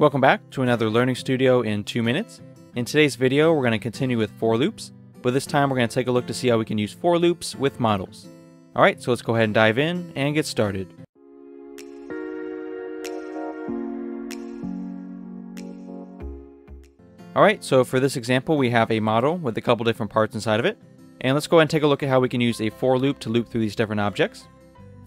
Welcome back to another Learning Studio in 2 minutes. In today's video, we're going to continue with for loops, but this time we're going to take a look to see how we can use for loops with models. Alright, so let's go ahead and dive in and get started. Alright, so for this example we have a model with a couple different parts inside of it. And let's go ahead and take a look at how we can use a for loop to loop through these different objects.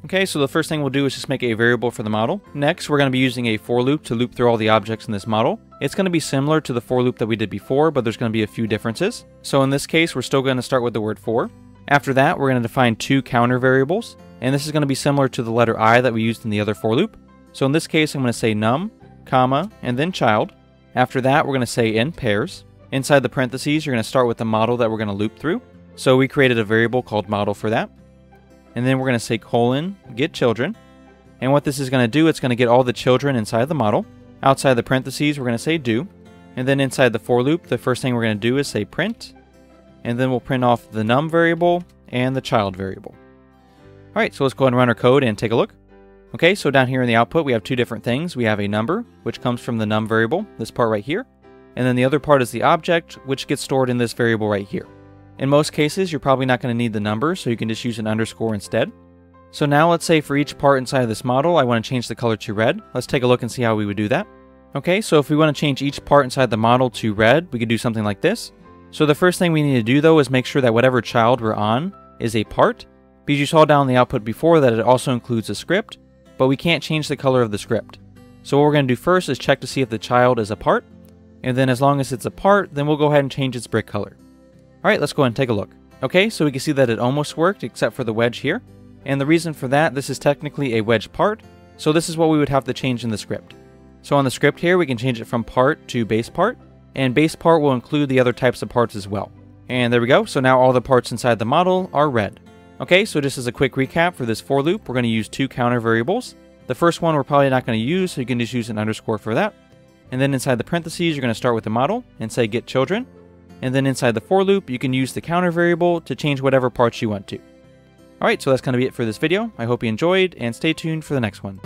Okay, so the first thing we'll do is just make a variable for the model. Next, we're going to be using a for loop to loop through all the objects in this model. It's going to be similar to the for loop that we did before, but there's going to be a few differences. So in this case, we're still going to start with the word for. After that, we're going to define two counter variables, and this is going to be similar to the letter i that we used in the other for loop. So in this case, I'm going to say num, comma, and then child. After that, we're going to say in pairs. Inside the parentheses, you're going to start with the model that we're going to loop through. So we created a variable called model for that and then we're going to say colon get children. And what this is going to do, it's going to get all the children inside the model. Outside the parentheses, we're going to say do. And then inside the for loop, the first thing we're going to do is say print. And then we'll print off the num variable and the child variable. All right, so let's go ahead and run our code and take a look. Okay, so down here in the output, we have two different things. We have a number, which comes from the num variable, this part right here. And then the other part is the object, which gets stored in this variable right here. In most cases, you're probably not going to need the number, so you can just use an underscore instead. So now let's say for each part inside of this model, I want to change the color to red. Let's take a look and see how we would do that. Okay, so if we want to change each part inside the model to red, we could do something like this. So the first thing we need to do though is make sure that whatever child we're on is a part, because you saw down the output before that it also includes a script, but we can't change the color of the script. So what we're going to do first is check to see if the child is a part, and then as long as it's a part, then we'll go ahead and change its brick color. Alright, let's go ahead and take a look. Okay, so we can see that it almost worked except for the wedge here. And the reason for that, this is technically a wedge part, so this is what we would have to change in the script. So on the script here, we can change it from part to base part, and base part will include the other types of parts as well. And there we go, so now all the parts inside the model are red. Okay, so just as a quick recap for this for loop, we're going to use two counter variables. The first one we're probably not going to use, so you can just use an underscore for that. And then inside the parentheses, you're going to start with the model and say get children. And then inside the for loop, you can use the counter variable to change whatever parts you want to. Alright, so that's going to be it for this video. I hope you enjoyed, and stay tuned for the next one.